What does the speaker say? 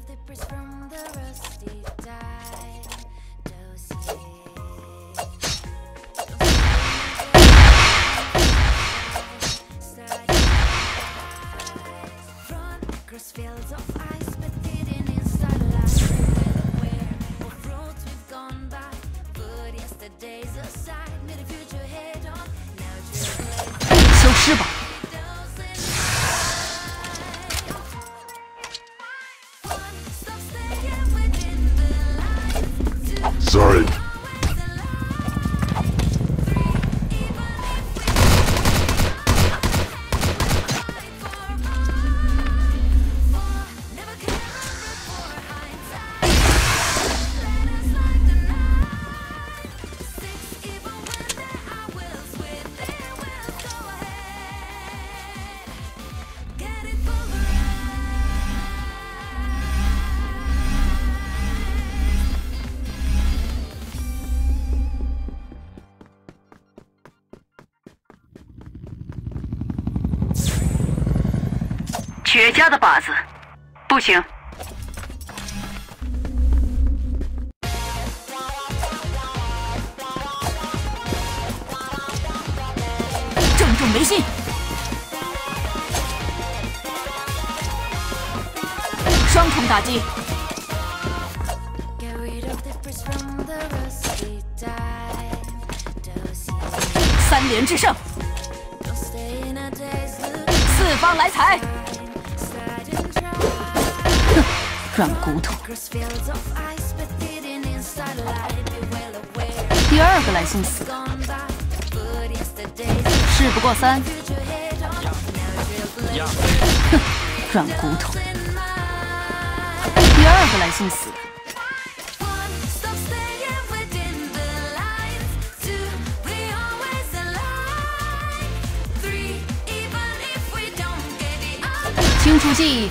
of the press from the rusty die dossier. Of ice. Sorry. 绝佳的靶子，不行。正中眉心，双重打击，三连制胜，四方来财，软骨头。第二个来送死，事不过三，哼，软骨头。第二个来送死，清除记忆，